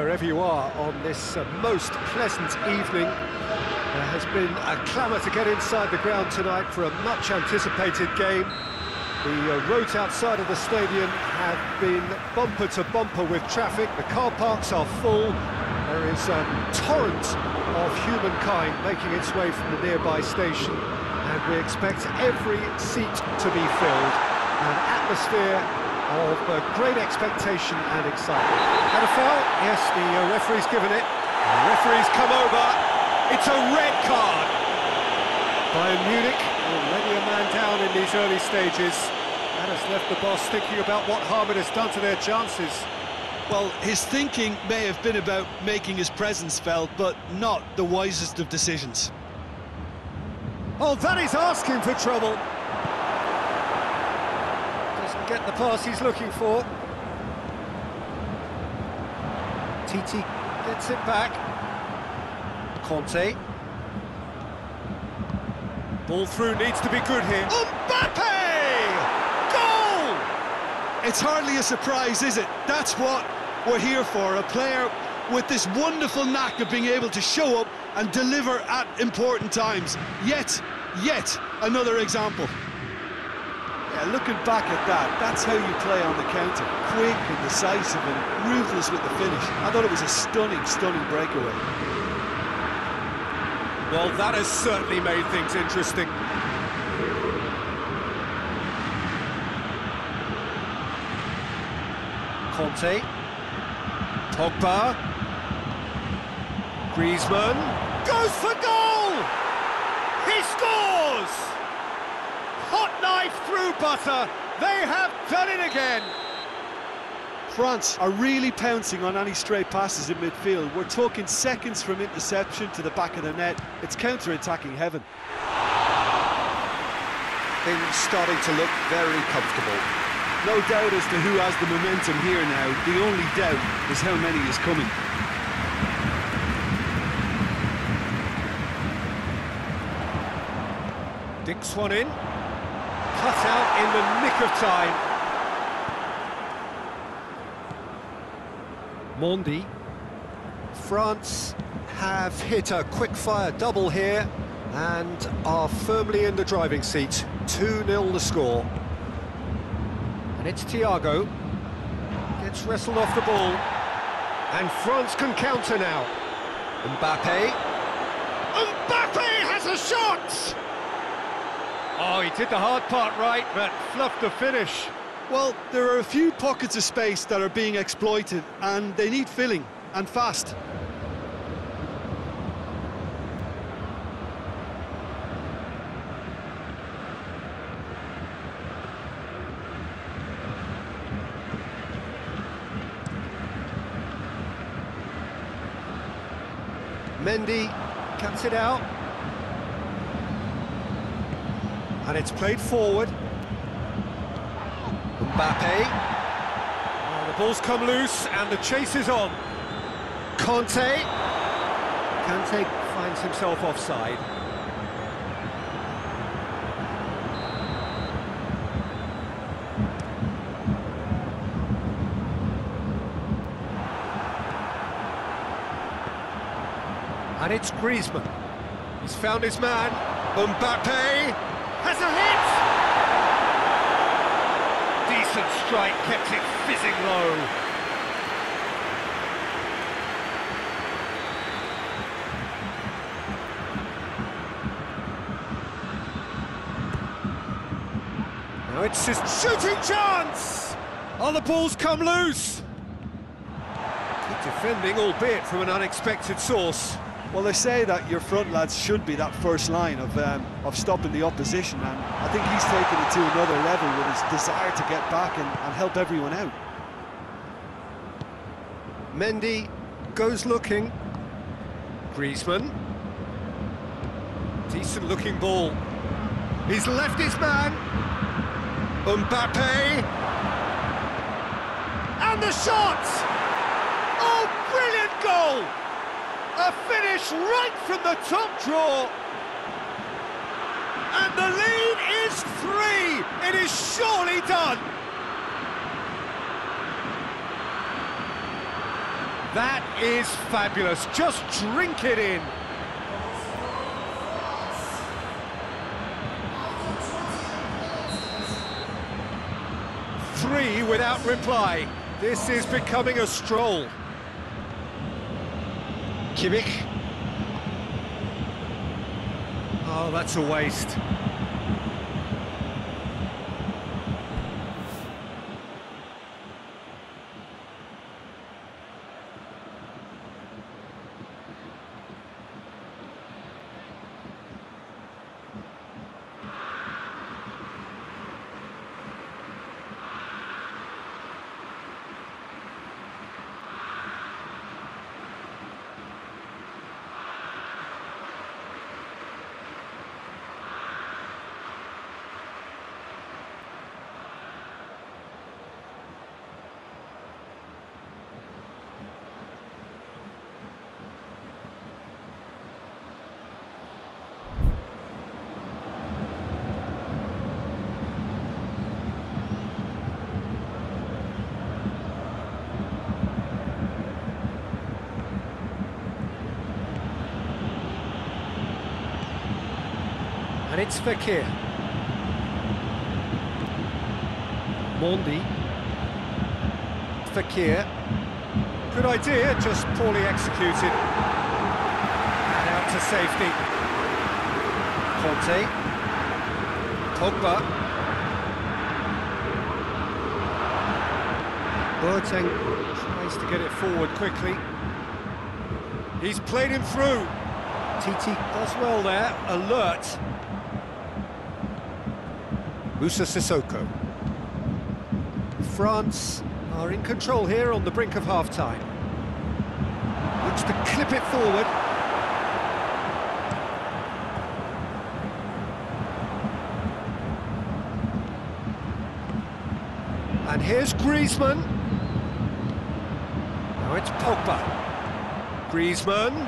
wherever you are on this uh, most pleasant evening. There has been a clamour to get inside the ground tonight for a much anticipated game. The uh, roads outside of the stadium have been bumper to bumper with traffic. The car parks are full. There is a torrent of humankind making its way from the nearby station. And we expect every seat to be filled. An atmosphere of uh, great expectation and excitement. And a foul? Yes, the uh, referee's given it. The referee's come over. It's a red card. Bayern Munich, already a man down in these early stages. That has left the boss thinking about what harm it has done to their chances. Well, his thinking may have been about making his presence felt, but not the wisest of decisions. Oh, that is asking for trouble. Get the pass he's looking for. Titi gets it back. Kante. Ball through needs to be good here. Mbappe! Goal! It's hardly a surprise, is it? That's what we're here for, a player with this wonderful knack of being able to show up and deliver at important times. Yet, yet another example. Yeah, looking back at that, that's how you play on the counter. Quick and decisive and ruthless with the finish. I thought it was a stunning, stunning breakaway. Well, that has certainly made things interesting. Kante. Pogba. Griezmann. Goes for goal! He scores! Hot knife through butter. They have done it again. France are really pouncing on any stray passes in midfield. We're talking seconds from interception to the back of the net. It's counter-attacking heaven. Things starting to look very comfortable. No doubt as to who has the momentum here now. The only doubt is how many is coming. Dinks one in. Cut out in the nick of time. Mendy. France have hit a quick-fire double here and are firmly in the driving seat. 2-0 the score. And it's Thiago. Gets wrestled off the ball. And France can counter now. Mbappe. Mbappe has a shot! Oh, he did the hard part right, but fluffed the finish. Well, there are a few pockets of space that are being exploited, and they need filling, and fast. Mendy cuts it out. And it's played forward. Mbappe. Oh, the ball's come loose and the chase is on. Conte. Kante finds himself offside. And it's Griezmann. He's found his man. Mbappe has a hit! Decent strike, kept it fizzing low. Now it's his shooting chance! Oh, the ball's come loose! Defending, albeit from an unexpected source. Well, they say that your front lads should be that first line of um, of stopping the opposition, and I think he's taken it to another level with his desire to get back and, and help everyone out. Mendy goes looking. Griezmann. Decent looking ball. He's left his man. Mbappe. And the shot! Oh, brilliant goal! A finish right from the top draw. And the lead is three. It is surely done. That is fabulous. Just drink it in. Three without reply. This is becoming a stroll. Oh, that's a waste. It's Fekir. Mendy. Fekir. Good idea, just poorly executed. And out to safety. Kante. Pogba. Boateng tries to get it forward quickly. He's played him through. TT does well there, alert. Moussa Sissoko. France are in control here on the brink of half-time. Looks to clip it forward. And here's Griezmann. Now it's Pogba. Griezmann.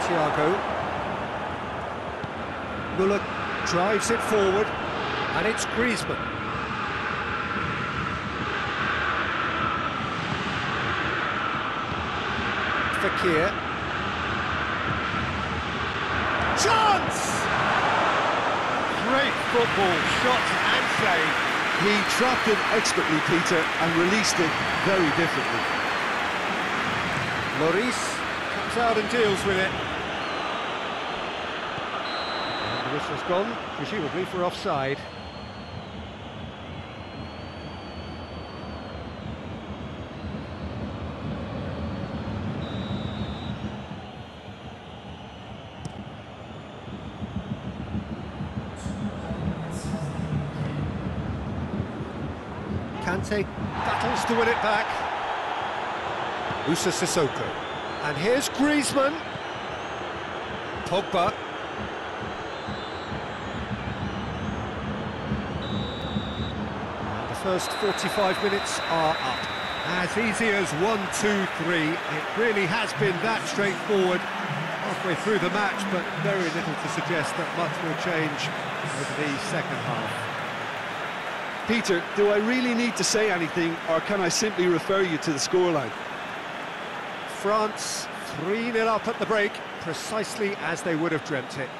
Thiago. Muller drives it forward, and it's Griezmann. Fekir. Chance! Great football, shot and save. He trapped it expertly, Peter, and released it very differently. Lloris comes out and deals with it. And the whistle's gone, presumably for offside. Kante battles to win it back. Moussa Sissoko. And here's Griezmann. Pogba. The first 45 minutes are up. As easy as one, two, three. It really has been that straightforward halfway through the match, but very little to suggest that much will change over the second half. Peter, do I really need to say anything, or can I simply refer you to the scoreline? France 3-0 up at the break, precisely as they would have dreamt it.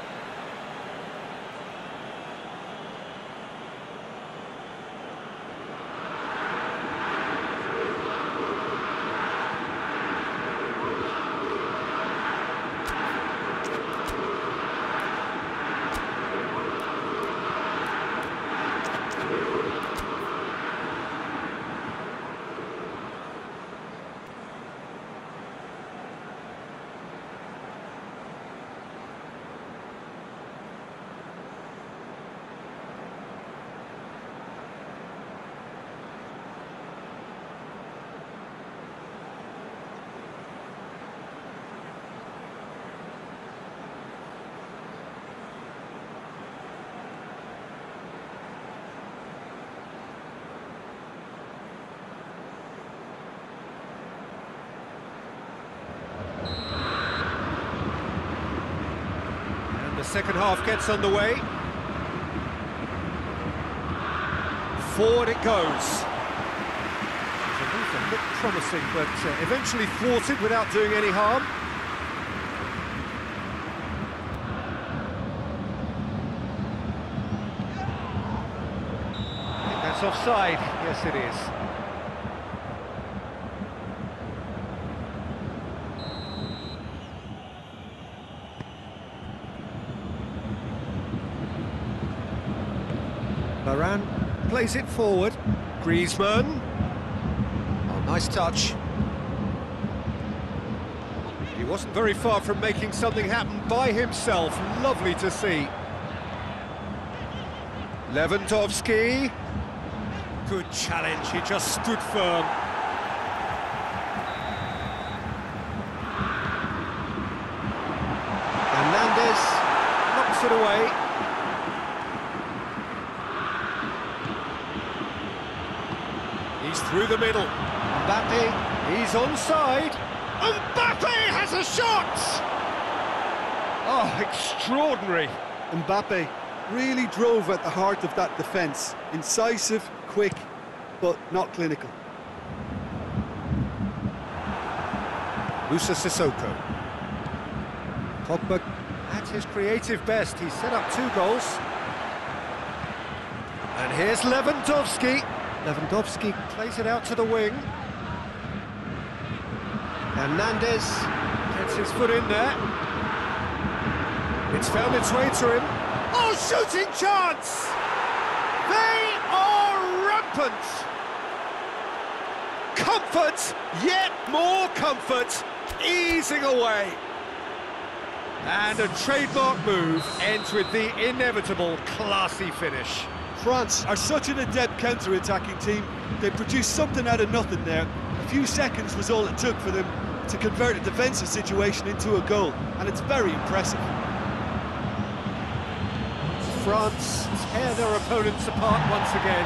Second half gets underway. Forward it goes. A looked promising, but uh, eventually thwarted without doing any harm. I think that's offside. Yes, it is. Plays it forward. Griezmann. Oh, nice touch. He wasn't very far from making something happen by himself. Lovely to see. Lewandowski. Good challenge, he just stood firm. Hernandez knocks it away. He's through the middle. Mbappe, he's onside. Mbappe has a shot! Oh, extraordinary. Mbappe really drove at the heart of that defence. Incisive, quick, but not clinical. Moussa Sissoko. Pogba at his creative best. He set up two goals. And here's Lewandowski. Lewandowski plays it out to the wing. Hernandez gets his foot in there. It's found its way to him. Oh, shooting chance! They are rampant! Comfort, yet more comfort, easing away. And a trademark move ends with the inevitable classy finish. France are such an adept counter-attacking team. They produced something out of nothing there. A few seconds was all it took for them to convert a defensive situation into a goal, and it's very impressive. France tear their opponents apart once again.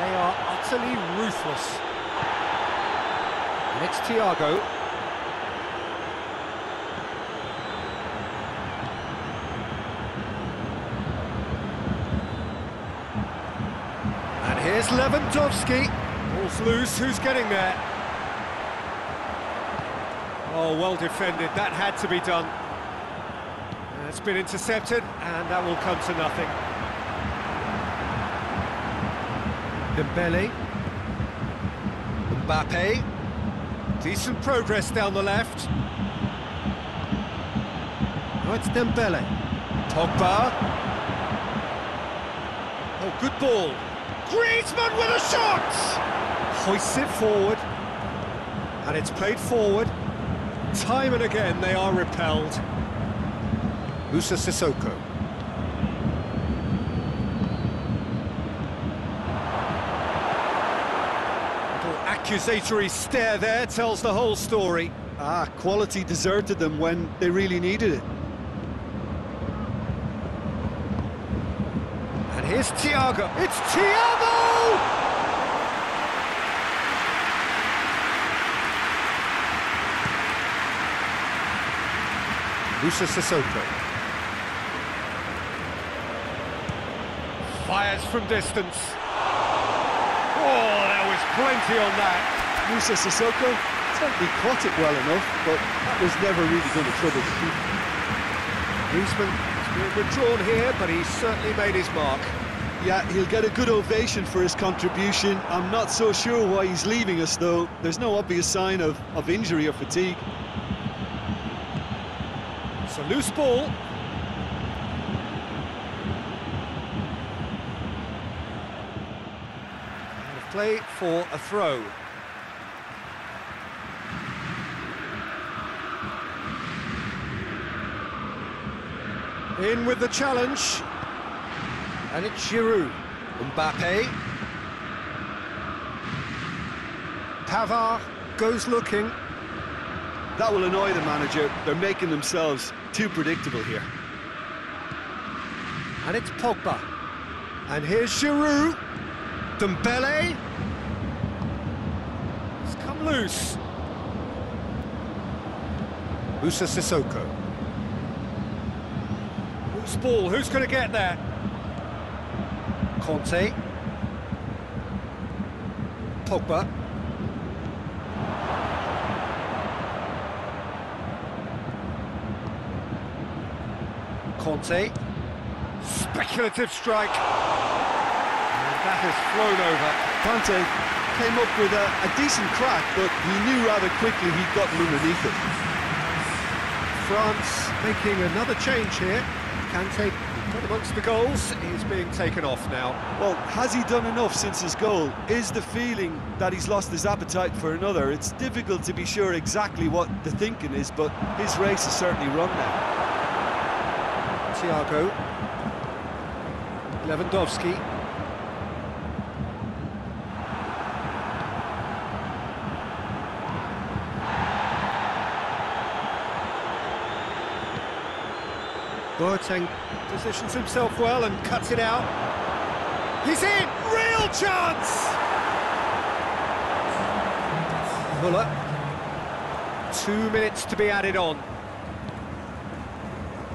They are utterly ruthless. And it's Thiago. And here's Lewandowski. Ball's loose, who's getting there? Oh, well defended, that had to be done. Uh, It's been intercepted, and that will come to nothing. Dembele. Mbappe. Decent progress down the left. Oh, it's Dembele. Pogba. Oh, good ball. Griezmann with a shot! Hoists it forward. And it's played forward. Time and again they are repelled. Moussa Sissoko. Little accusatory stare there tells the whole story. Ah, quality deserted them when they really needed it. Here's Thiago. It's Thiago! Moussa Sissoko. Fires from distance. Oh, there was plenty on that. Moussa Sissoko certainly caught it well enough, but that was never really going to trouble the keeper. Griezmann is being withdrawn here, but he's certainly made his mark. Yeah, he'll get a good ovation for his contribution. I'm not so sure why he's leaving us, though. There's no obvious sign of, of injury or fatigue. It's a loose ball. Play for a throw. In with the challenge. And it's Giroud. Mbappe. Pavard goes looking. That will annoy the manager. They're making themselves too predictable here. And it's Pogba. And here's Giroud. Dembele. It's come loose. Moussa Sissoko. Loose ball, who's going to get there? Kante. Pogba. Kante. Speculative strike. And that has flown over. Kante came up with a, a decent crack, but he knew rather quickly he'd gotten underneath it. France making another change here. Kante amongst the goals. He's being taken off now. Well, has he done enough since his goal? Is the feeling that he's lost his appetite for another? It's difficult to be sure exactly what the thinking is, but his race is certainly run now. Thiago. Lewandowski. Boateng positions himself well and cuts it out. He's in! Real chance! Muller. Two minutes to be added on.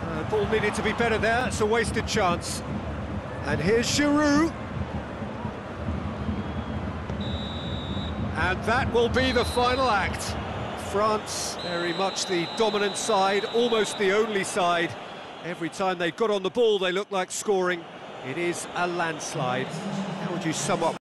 Uh, ball needed to be better there, it's a wasted chance. And here's Giroud. And that will be the final act. France, very much the dominant side, almost the only side. Every time they got on the ball, they looked like scoring. It is a landslide. How would you sum up